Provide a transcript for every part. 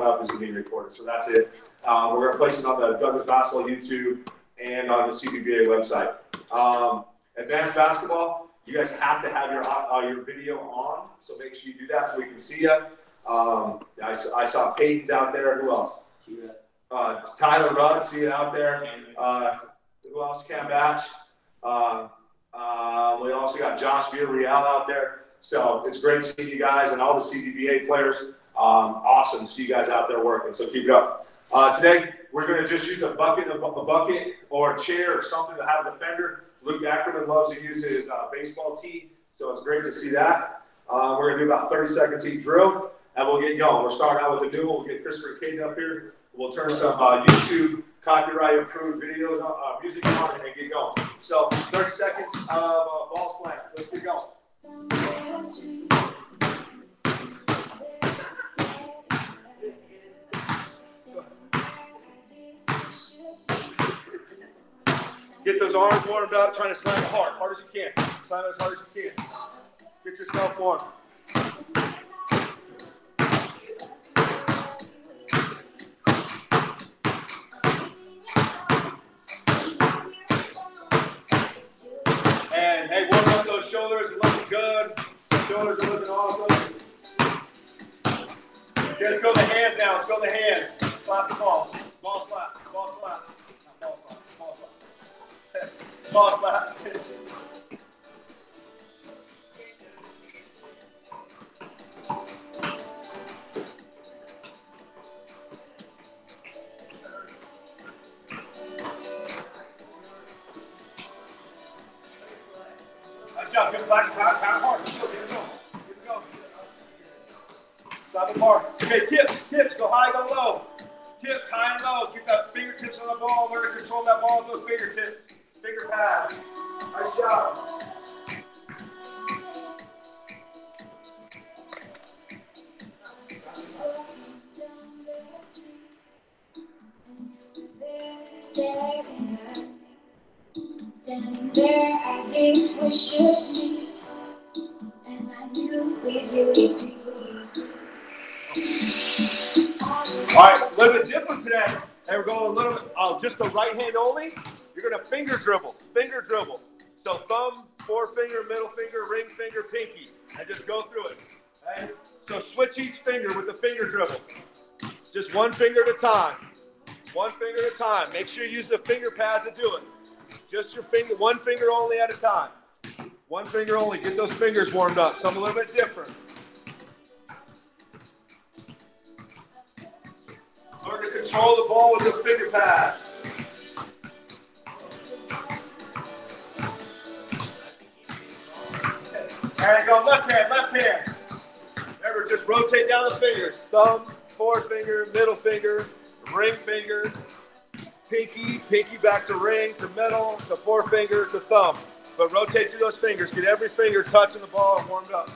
showing up is being recorded. So that's it. Um, we're going to place it on the Douglas Basketball YouTube and on the CVBA website. Um, advanced basketball, you guys have to have your uh, your video on, so make sure you do that so we can see you. Um, I, I saw Peyton's out there. Who else? Uh, Tyler Rudd, see you out there. Uh, who else? Cam Batch. Uh, uh, we also got Josh Villarreal out there. So it's great seeing you guys and all the CVBA players. Um, awesome to see you guys out there working. So keep it up. Uh, today we're going to just use a bucket, a, a, bucket or a chair or something to have a defender. Luke Ackerman loves to use his uh, baseball tee, so it's great to see that. Uh, we're going to do about 30 seconds each drill, and we'll get going. We're starting out with a new one. We'll get Christopher Caden up here. We'll turn some uh, YouTube copyright approved videos, on, uh, music on, and get going. So 30 seconds of uh, ball slams. Let's get going. Get those arms warmed up, trying to slam hard, hard as you can. Slam it as hard as you can. Get yourself warm. And hey, warm up those shoulders, looking good. Shoulders are looking awesome. Okay, let's go the hands now. Let's go the hands. Slap the ball. Ball slap. Ball slap. Ball slap. Ball slap. Ball slap. Nice job. Good hard. Go. It going. Get it the bar. Okay, tips, tips. Go high, go low. Tips, high and low. Get that fingertips on the ball. Learn to control that ball with those fingertips. Finger pads. Nice job. Staring at me, standing there as if we should meet, and I knew with you it'd be easy. All right, a little bit different today. And we're going a little bit, oh, just the right hand only. You're going to finger dribble, finger dribble. So thumb, forefinger, middle finger, ring finger, pinky, and just go through it. Okay? So switch each finger with the finger dribble. Just one finger at a time. One finger at a time. Make sure you use the finger pads to do it. Just your finger, one finger only at a time. One finger only. Get those fingers warmed up. Some a little bit different. Learn to control the ball with those finger pads. And go left hand, left hand. Remember, just rotate down the fingers. Thumb, forefinger, middle finger, ring finger, pinky, pinky back to ring, to middle, to forefinger, to thumb. But rotate through those fingers. Get every finger touching the ball and warmed up.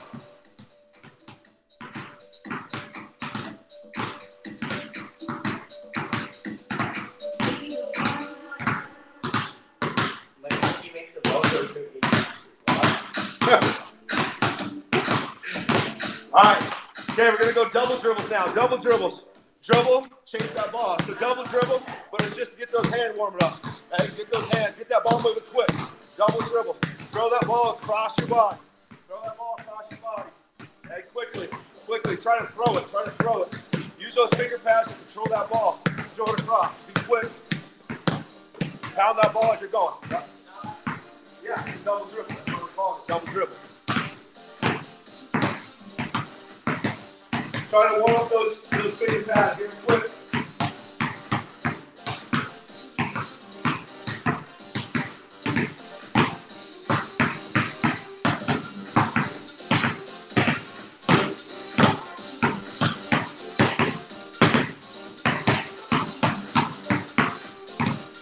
Double dribbles now. Double dribbles. Dribble, chase that ball. So double dribble, but it's just to get those hands warming up. Hey, get those hands, get that ball moving quick. Double dribble. Throw that ball across your body. Throw that ball across your body. Hey, quickly, quickly. Try to throw it. Try to throw it. Use those finger pads to control that ball. Throw it across. Be quick. Pound that ball as you're going. Yeah, double dribble. That's what we're calling. Double dribble. Try to warm up those, those finger pads. Them quick.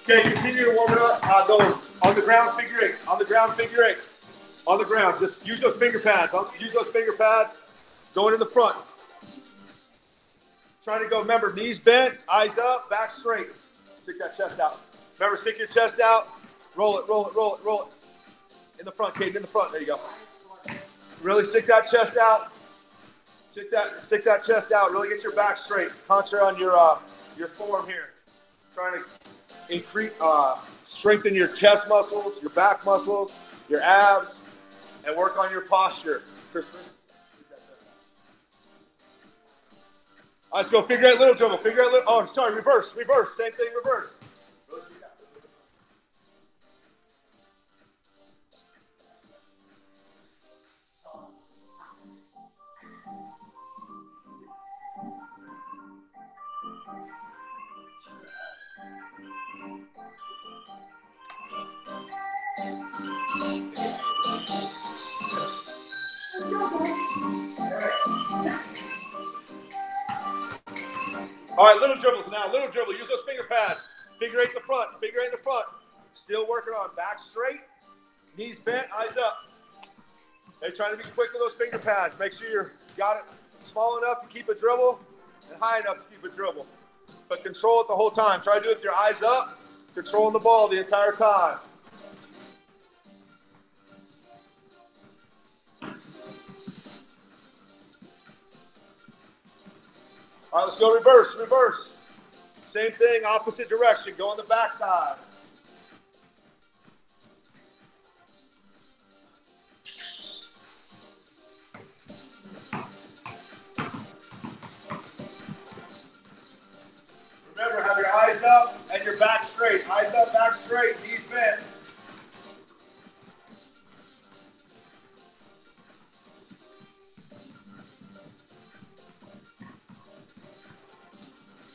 Okay, continue to warm it up. Uh, on the ground, figure eight. On the ground, figure eight. On the ground, just use those finger pads. Use those finger pads. Going in the front. Trying to go, remember, knees bent, eyes up, back straight. Stick that chest out. Remember, stick your chest out. Roll it, roll it, roll it, roll it. In the front, Caden, in the front. There you go. Really stick that chest out. Stick that, stick that chest out. Really get your back straight. Concentrate on your uh, your form here. Trying to increase, uh, strengthen your chest muscles, your back muscles, your abs, and work on your posture. Crispin. Let's go. Figure out little dribble. Figure out little. Oh, sorry. Reverse. Reverse. Same thing. Reverse. Dribble. Use those finger pads. Figure eight in the front. Figure eight in the front. Still working on back straight, knees bent, eyes up. Hey, trying to be quick with those finger pads. Make sure you're got it small enough to keep a dribble and high enough to keep a dribble. But control it the whole time. Try to do it with your eyes up, controlling the ball the entire time. All right, let's go reverse, reverse. Same thing, opposite direction. Go on the backside. Remember, have your eyes up and your back straight. Eyes up, back straight, knees bent.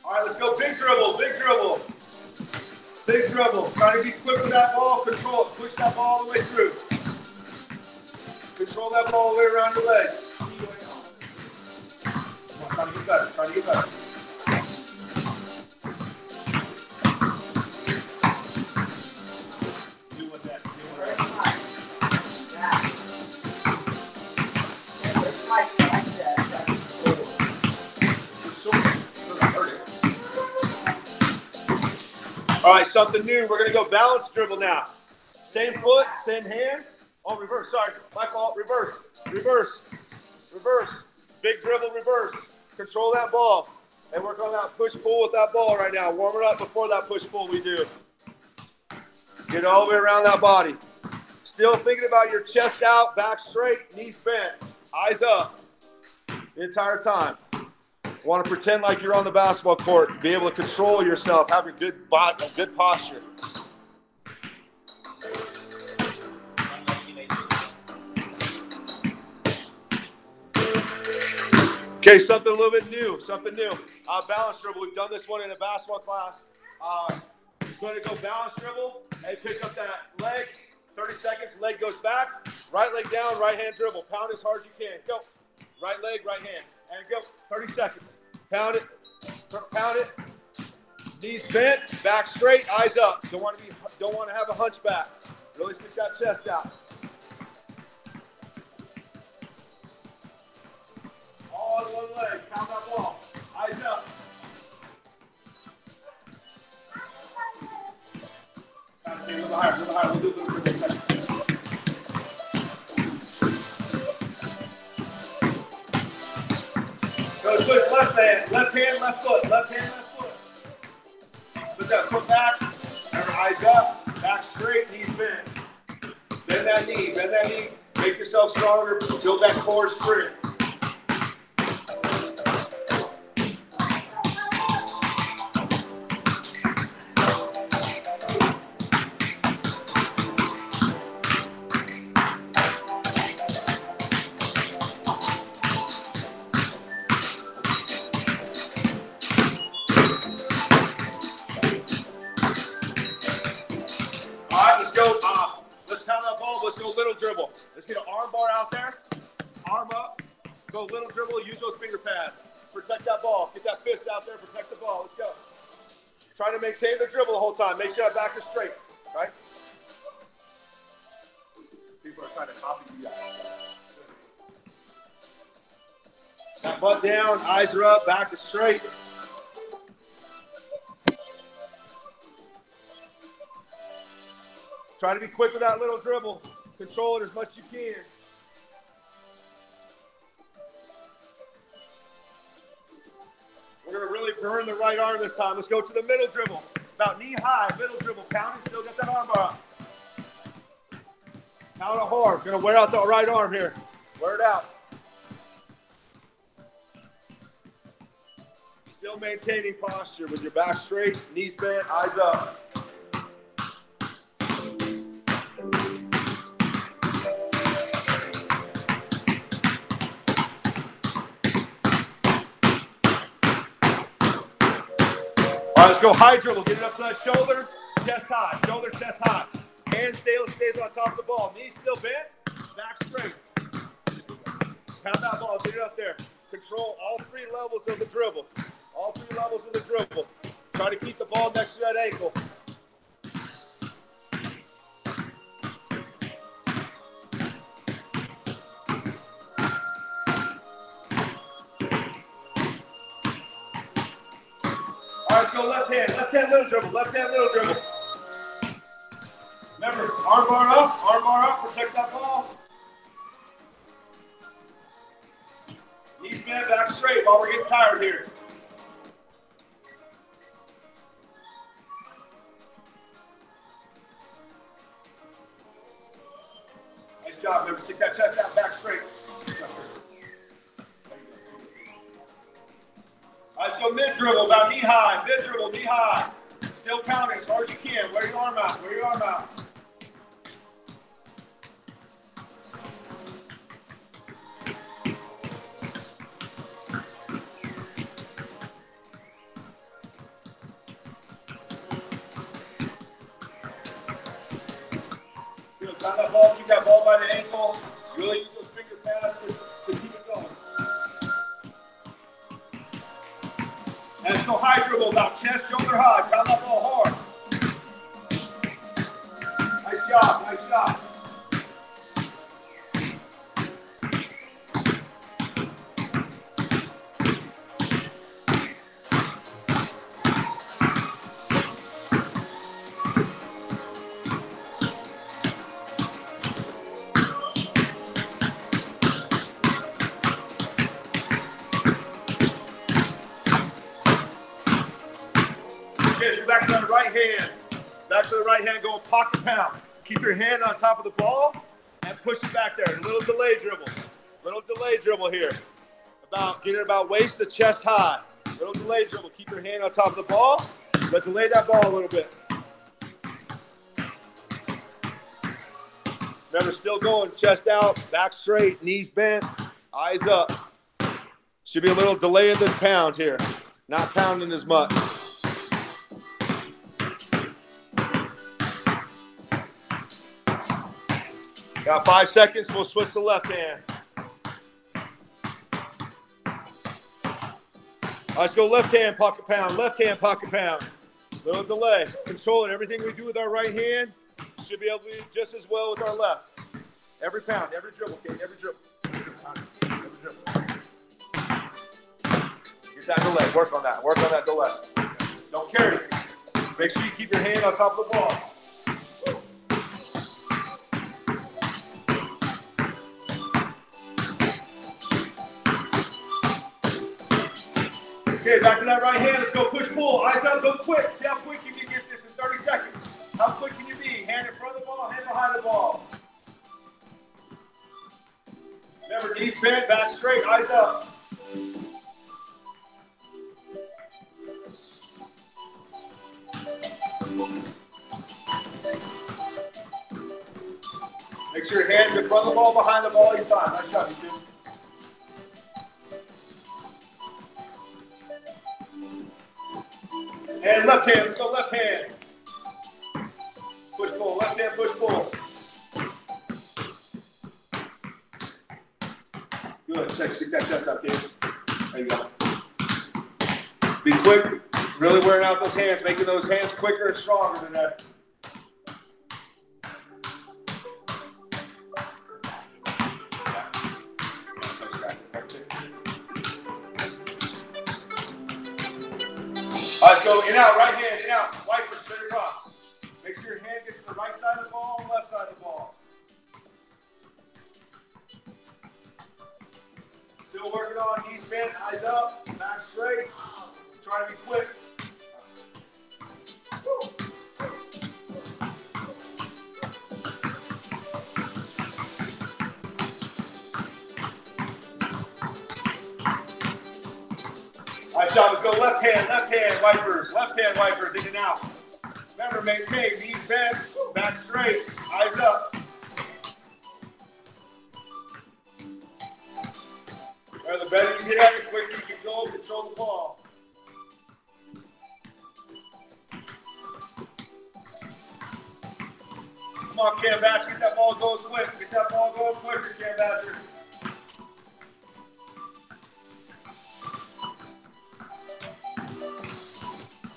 All right, let's go big dribble, big dribble. Big dribble. Try to be quick with that ball. Control it. Push that ball all the way through. Control that ball all the way around your legs. Come on, try to get better. Try to get better. All right, something new. We're gonna go balance dribble now. Same foot, same hand. Oh, reverse. Sorry, my fault. Reverse, reverse, reverse. Big dribble, reverse. Control that ball and work on that push pull with that ball right now. Warm it up before that push pull we do. Get all the way around that body. Still thinking about your chest out, back straight, knees bent, eyes up the entire time. Want to pretend like you're on the basketball court, be able to control yourself, have a good bot, a good posture. Okay, something a little bit new, something new. Uh, balance dribble. We've done this one in a basketball class. Uh, going to go balance dribble and pick up that leg. 30 seconds, leg goes back. Right leg down, right hand dribble. Pound as hard as you can. Go. Right leg, right hand. And go. 30 seconds. Pound it. Pound it. Knees bent, back straight, eyes up. Don't want to be don't want to have a hunchback. Really stick that chest out. All on one leg. Pound that ball. Eyes up. Little higher, a higher. We'll do a little bit Go switch left hand, left hand, left foot, left hand, left foot. Put that foot back, remember eyes up, back straight, knees bent. Bend that knee, bend that knee, make yourself stronger, build that core strength. Let's go little dribble. Let's get an arm bar out there. Arm up. Go little dribble. Use those finger pads. Protect that ball. Get that fist out there. Protect the ball. Let's go. Trying to maintain the dribble the whole time. Make sure that back is straight. Right? People are trying to copy you guys. Butt down. Eyes are up. Back is straight. Try to be quick with that little dribble. Control it as much as you can. We're gonna really burn the right arm this time. Let's go to the middle dribble. About knee high, middle dribble. Pounding, still got that arm bar up. Pound it hard. Gonna wear out the right arm here. Wear it out. Still maintaining posture with your back straight, knees bent, eyes up. Right, let's go high dribble. Get it up to that shoulder, chest high, shoulder, chest high. Hand stays, stays on top of the ball. Knees still bent, back straight. Pound that ball, get it up there. Control all three levels of the dribble. All three levels of the dribble. Try to keep the ball next to that ankle. Go left hand. Left hand little dribble. Left hand little dribble. Remember, arm bar up, arm bar up, protect that ball. Knees bent, back straight while we're getting tired here. Nice job, remember, stick that chest out, back straight. Let's go mid dribble, about knee high, mid dribble, knee high. Still pounding as hard as you can. Wear your arm out, wear your arm out. Okay, so back to the right hand. Back to the right hand, going pocket pound. Keep your hand on top of the ball and push it back there. A little delay dribble. Little delay dribble here. About get it about waist to chest high. Little delay dribble. Keep your hand on top of the ball, but delay that ball a little bit. Remember, still going chest out, back straight, knees bent, eyes up. Should be a little delay in the pound here. Not pounding as much. Got five seconds. We'll switch to left hand. Let's go left hand pocket pound. Left hand pocket pound. Little delay. Control it. Everything we do with our right hand should be able to do just as well with our left. Every pound, every dribble, okay? Every dribble. Every dribble. Get that delay. Work on that. Work on that delay. Don't carry it. Make sure you keep your hand on top of the ball. To that right hand. Let's go push pull. Eyes up, go quick. See how quick you can get this in 30 seconds. How quick can you be? Hand in front of the ball, hand behind the ball. Remember, knees bent, back straight, eyes up. Make sure your hands in front of the ball, behind the ball each time. Nice shot, you two. And left hand, let's go left hand. Push pull, left hand push pull. Good, check, stick that chest out, kid. There you go. Be quick, really wearing out those hands, making those hands quicker and stronger than that. In out, right hand, in out, wiper straight across. Make sure your hand gets to the right side of the ball, left side of the ball. Still working on knees bent, eyes up, back straight. Try to be quick. Let's go left hand, left hand wipers, left hand wipers in and out. Remember, maintain knees bent, back straight, eyes up. The better you get at the quicker you can go, control the ball. Come on, Cam Batcher, get that ball going quick. Get that ball going quicker, Cam Batcher.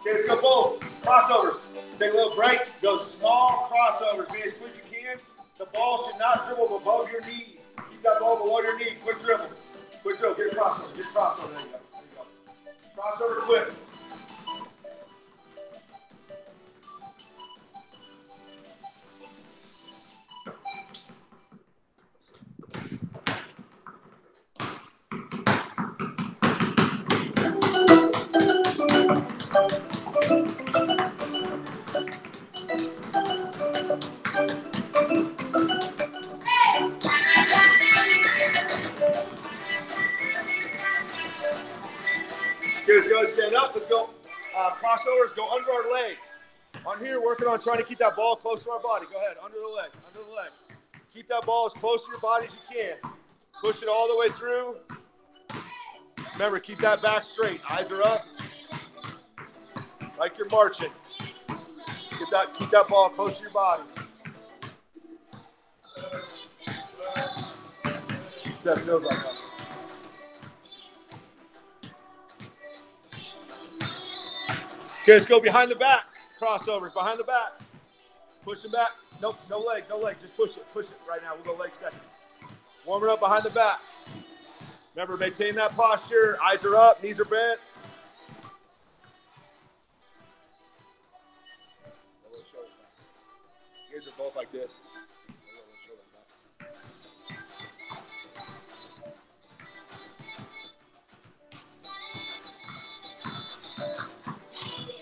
Okay, let's go both. Crossovers. Take a little break. Go small crossovers. Be as quick as you can. The ball should not dribble above your knees. Keep that ball below your knee. Quick dribble. Quick dribble. Get a crossover. Get a crossover. There you go. There you go. Crossover quick. Okay, let's go. Stand up. Let's go. Uh, crossovers. Go under our leg. On here, working on trying to keep that ball close to our body. Go ahead. Under the leg. Under the leg. Keep that ball as close to your body as you can. Push it all the way through. Remember, keep that back straight. Eyes are up. Like you're marching. Get that, keep that ball close to your body. That feels like that. Okay, let's go behind the back. Crossovers behind the back. Push back. Nope, no leg, no leg. Just push it, push it right now. We'll go leg second. Warm it up behind the back. Remember, maintain that posture. Eyes are up, knees are bent. Guys are both like this.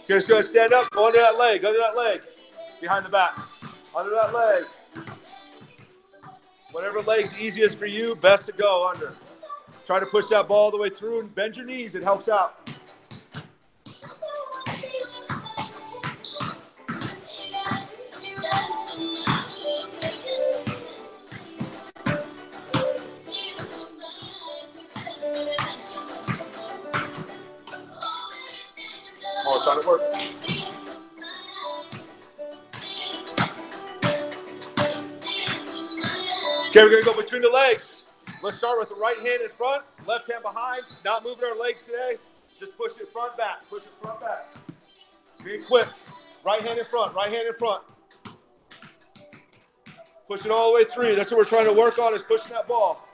Okay, let's go. Stand up. Go under that leg. Under that leg. Behind the back. Under that leg. Whatever leg's easiest for you, best to go under. Try to push that ball all the way through and bend your knees. It helps out. Okay, we're gonna go between the legs. Let's start with the right hand in front, left hand behind. Not moving our legs today. Just push it front back. Push it front back. Being quick. Right hand in front. Right hand in front. Push it all the way through. That's what we're trying to work on is pushing that ball.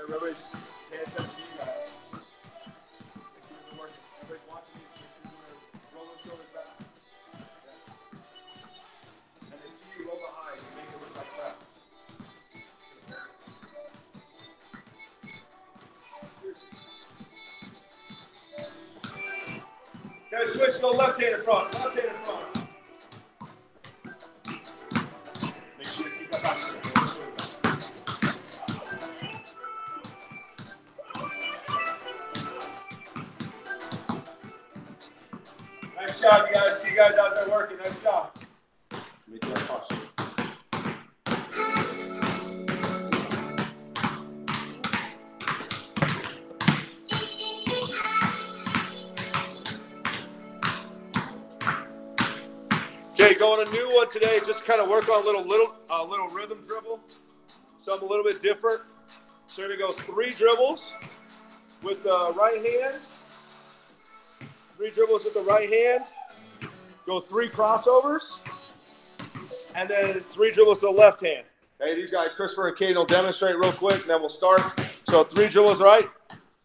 Everybody's paying attention to you guys. Okay, switch, go left hand in front. Left hand in front. New one today. Just kind of work on a little little uh, little rhythm dribble. Something a little bit different. So we're gonna go three dribbles with the right hand. Three dribbles with the right hand. Go three crossovers. And then three dribbles to the left hand. Hey, these guys, Christopher and Kate, will demonstrate real quick, and then we'll start. So three dribbles right,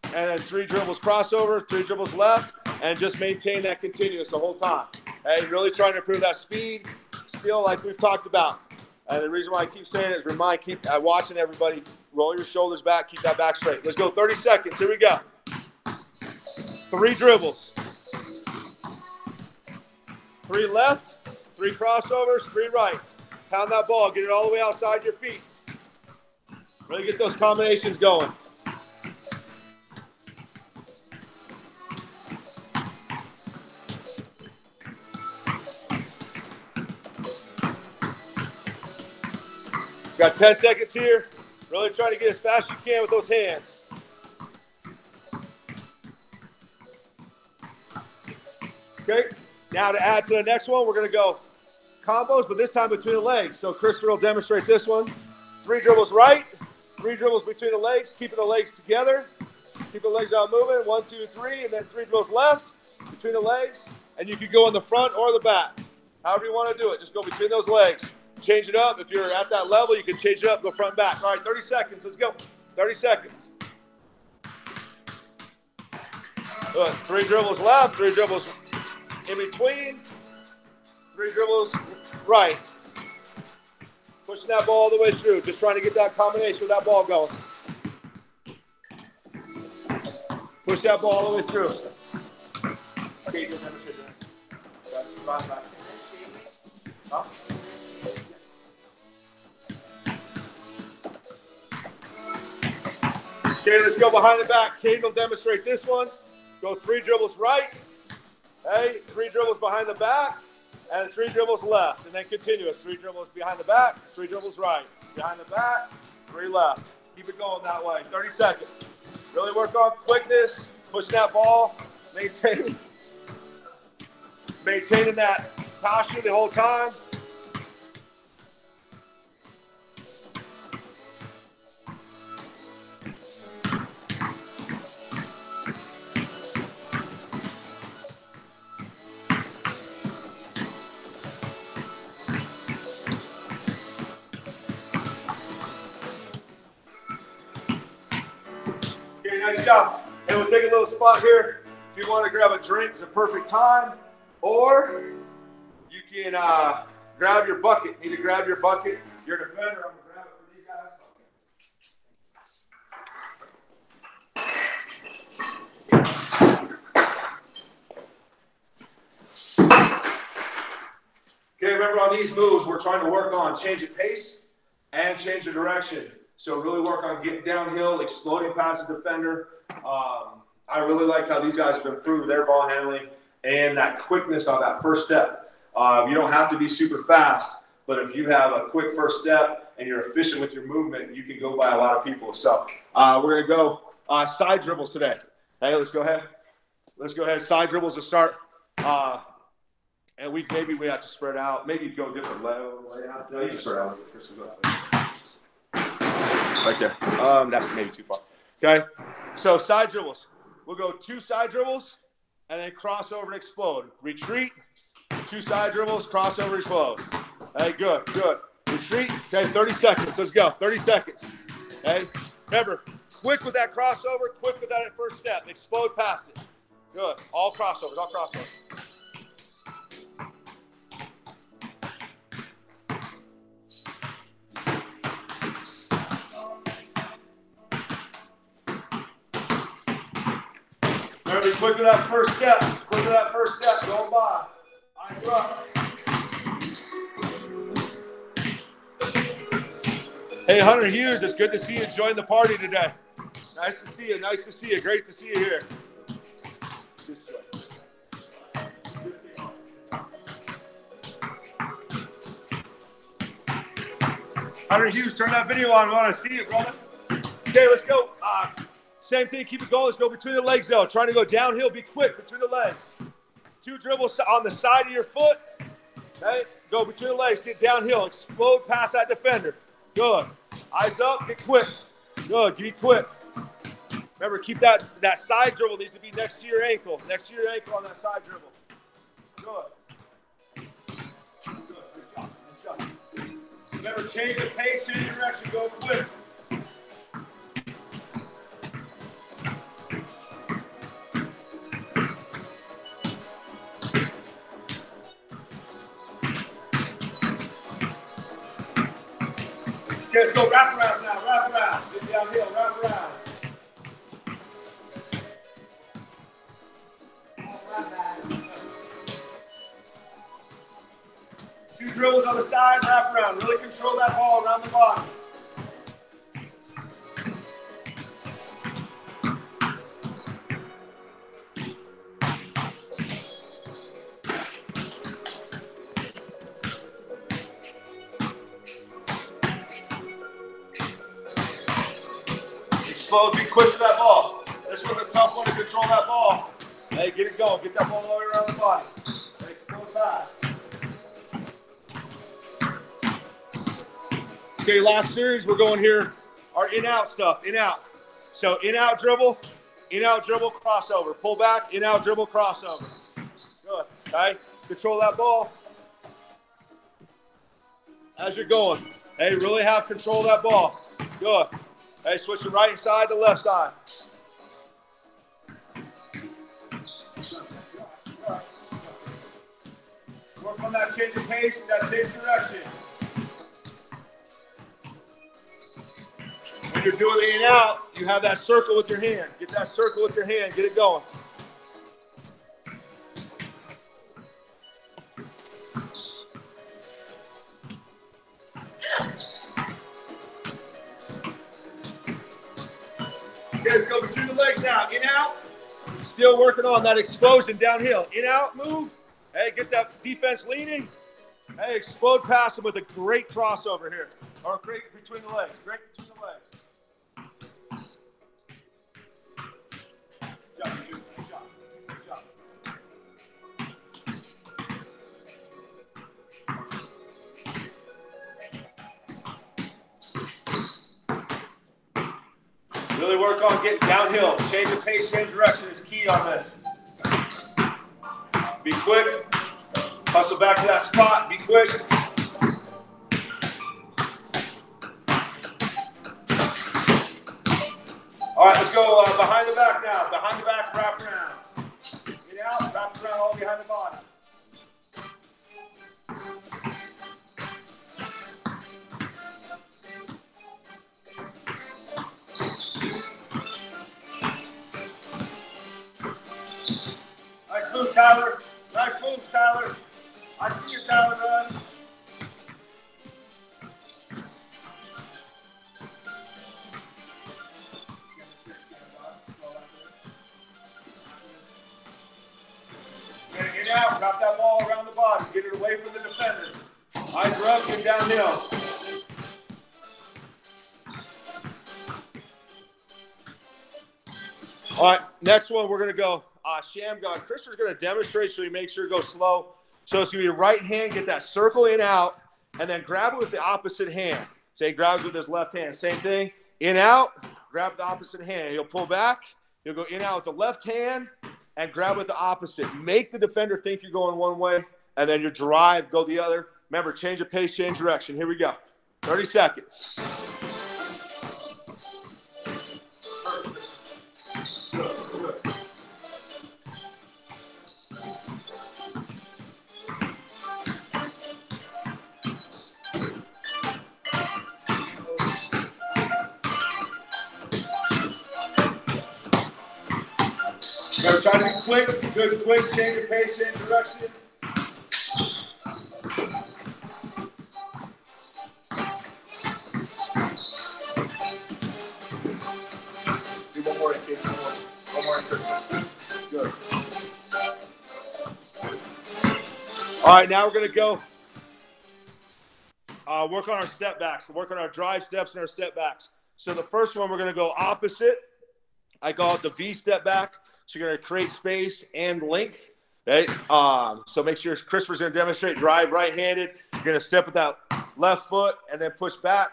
and then three dribbles crossover, three dribbles left, and just maintain that continuous the whole time. Hey, really trying to improve that speed, still like we've talked about. And the reason why I keep saying it is remind, keep uh, watching everybody. Roll your shoulders back, keep that back straight. Let's go 30 seconds. Here we go. Three dribbles. Three left, three crossovers, three right. Pound that ball, get it all the way outside your feet. Really get those combinations going. Got 10 seconds here. Really trying to get as fast as you can with those hands. Okay, now to add to the next one, we're to go combos, but this time between the legs. So Christopher will demonstrate this one. Three dribbles right, three dribbles between the legs, keeping the legs together. Keep the legs out moving. One, two, three, and then three dribbles left between the legs. And you can go in the front or the back. However you want to do it. Just go between those legs. Change it up. If you're at that level, you can change it up, go front and back. All right, 30 seconds. Let's go. 30 seconds. Good. Three dribbles left, three dribbles in between, three dribbles right. Pushing that ball all the way through. Just trying to get that combination with that ball going. Push that ball all the way through. Okay, you'll never. Huh? Okay, let's go behind the back. Kate will demonstrate this one. Go three dribbles right. Hey, three dribbles behind the back, and three dribbles left, and then continuous. Three dribbles behind the back, three dribbles right. Behind the back, three left. Keep it going that way. 30 seconds. Really work on quickness, pushing that ball, maintain, maintaining that posture the whole time. Take a little spot here. If you want to grab a drink, it's a perfect time. Or you can uh, grab your bucket. Need to grab your bucket. Your defender, I'm gonna grab it for these guys. Okay, remember on these moves, we're trying to work on change of pace and change of direction. So really work on getting downhill, exploding past the defender. Um, I really like how these guys have improved their ball handling and that quickness on that first step. Um, you don't have to be super fast, but if you have a quick first step and you're efficient with your movement, you can go by a lot of people. So uh, we're gonna go uh, side dribbles today. Hey, let's go ahead. Let's go ahead. Side dribbles to start. Uh, and we maybe we have to spread out. Maybe go different level. layout. No, you can spread out. Chris will go. Right there. Um, that's maybe too far. Okay. So side dribbles. We'll go two side dribbles and then cross over and explode. Retreat. Two side dribbles, crossover, explode. Hey, good, good. Retreat. Okay, 30 seconds. Let's go. 30 seconds. Okay. Remember, quick with that crossover, quick with that first step. Explode past it. Good. All crossovers, all crossovers. Quick with that first step. Quick with that first step. Going by. Eyes are up. Hey, Hunter Hughes, it's good to see you join the party today. Nice to see you. Nice to see you. Great to see you here. Hunter Hughes, turn that video on. We want to see you, brother. Okay, let's go. Uh, same thing. Keep it going. Let's go between the legs, though. Trying to go downhill. Be quick between the legs. Two dribbles on the side of your foot. Okay. Go between the legs. Get downhill. Explode past that defender. Good. Eyes up. Get quick. Good. Be quick. Remember, keep that that side dribble needs to be next to your ankle. Next to your ankle on that side dribble. Good. Good. Good shot. Good shot. Remember, change the pace, change direction. Go quick. Let's go wrap around now. Wrap around. Get down here. Wrap around. Two dribbles on the side, wrap around. Really control that ball around the body. Series, we're going here. Our in out stuff, in out. So in out dribble, in out dribble, crossover. Pull back, in out dribble, crossover. Good. Okay, control that ball as you're going. Hey, really have control of that ball. Good. Hey, switch the right side to left side. Work on that change of pace, that change of direction. You're doing in and out, you have that circle with your hand. Get that circle with your hand. Get it going. Okay, let's go between the legs now. In out. Still working on that explosion downhill. In out move. Hey, get that defense leaning. Hey, explode past him with a great crossover here. Or great between the legs. Great Work on getting downhill. Change of pace, change direction is key on this. Be quick. Hustle back to that spot. Be quick. All right, let's go uh, behind the back now. Behind the back, wrap around. Get out, wrap around all behind the body. Move, Tyler. Nice moves, Tyler. I see you, Tyler, man. Get out, drop that ball around the body, get it away from the defender. Are up, get downhill. All right, next one we're gonna go uh, Shamgod. Christopher's gonna demonstrate so you make sure to go slow. So it's gonna be your right hand, get that circle in out, and then grab it with the opposite hand. Say he grabs with his left hand. Same thing. In out, grab the opposite hand. He'll pull back. He'll go in out with the left hand and grab with the opposite. Make the defender think you're going one way, and then your drive go the other. Remember, change of pace, change direction. Here we go. 30 seconds. Quick, good, quick, change of pace, direction. Do one more, kid. One more, one more. Good. All right, now we're gonna go uh, work on our step backs. Work on our drive steps and our step backs. So the first one we're gonna go opposite. I call it the V step back. So you're going to create space and length. Okay. Um, so make sure Christopher's going to demonstrate drive right-handed. You're going to step with that left foot and then push back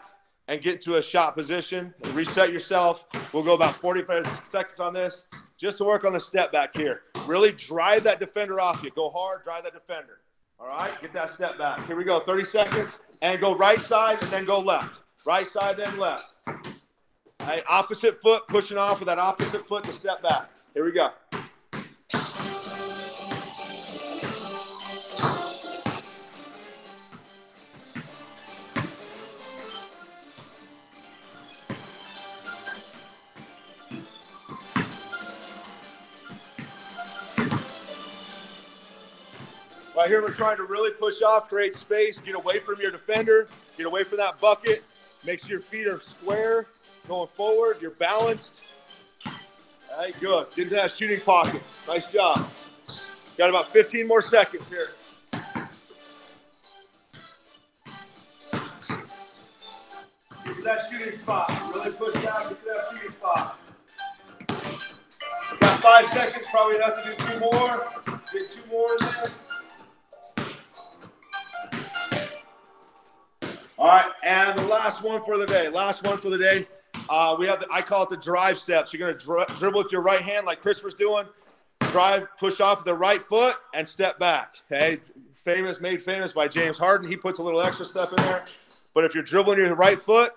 and get to a shot position. Reset yourself. We'll go about 45 seconds on this just to work on the step back here. Really drive that defender off you. Go hard, drive that defender. All right, get that step back. Here we go. 30 seconds and go right side and then go left. Right side, then left. All right, opposite foot, pushing off with that opposite foot to step back. Here we go. Right here, we're trying to really push off, create space, get away from your defender, get away from that bucket. Make sure your feet are square going forward, you're balanced. Right, good. Get into that shooting pocket. Nice job. Got about 15 more seconds here. Get to that shooting spot. Really push down, get to that shooting spot. Got five seconds, probably enough to do two more. Get two more in there. All right, and the last one for the day. Last one for the day. Uh, we have the, I call it the drive steps. You're going to dri- dribble with your right hand, like Christopher's doing. Drive, push off the right foot, and step back. Okay, famous, made famous by James Harden. He puts a little extra step in there. But if you're dribbling your right foot,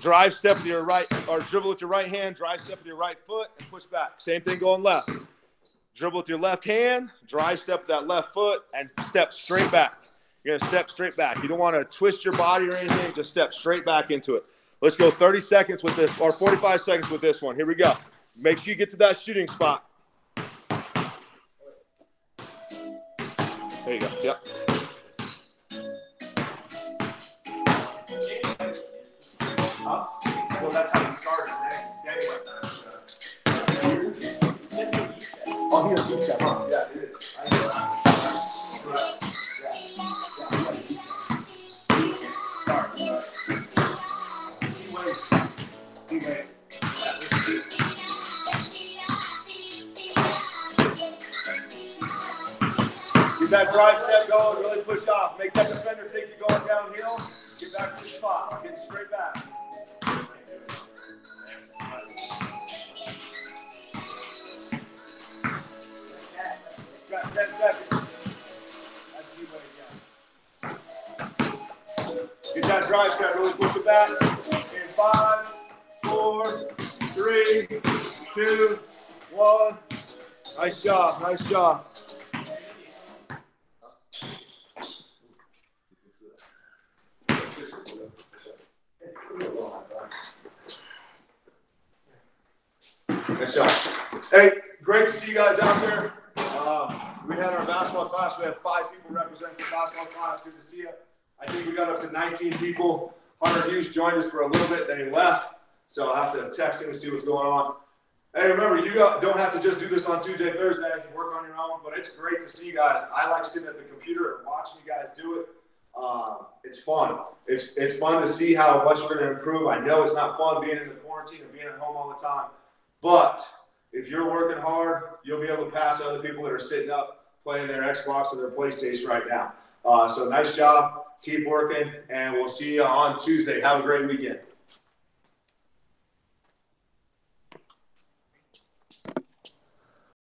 drive step with your right, or dribble with your right hand, drive step with your right foot, and push back. Same thing going left. Dribble with your left hand, drive step that left foot, and step straight back. You're gonna step straight back. You don't want to twist your body or anything. Just step straight back into it. Let's go 30 seconds with this, or 45 seconds with this one. Here we go. Make sure you get to that shooting spot. There you go. Yep. Well, that's how started. Oh, step. Huh? Yeah, Get that drive step going, really push off. Make that defender think you're going downhill. Get back to the spot. Get straight back. Got 10 seconds. Get that drive step, really push it back. In five, four, three, two, one. Nice job, nice job. Nice job. Hey, great to see you guys out there. Um, we had our basketball class. We had five people representing the basketball class. Good to see you. I think we got up to 19 people. Hunter Hughes joined us for a little bit, then he left. So I'll have to text him to see what's going on. Hey, remember, you don't have to just do this on Tuesday, Thursday. You work on your own, but it's great to see you guys. I like sitting at the computer and watching you guys do it. Um, it's fun. It's it's fun to see how much we're going to improve. I know it's not fun being in the quarantine and being at home all the time, but if you're working hard, you'll be able to pass other people that are sitting up playing their Xbox or their PlayStation right now. Uh, so nice job. Keep working, and we'll see you on Tuesday. Have a great weekend.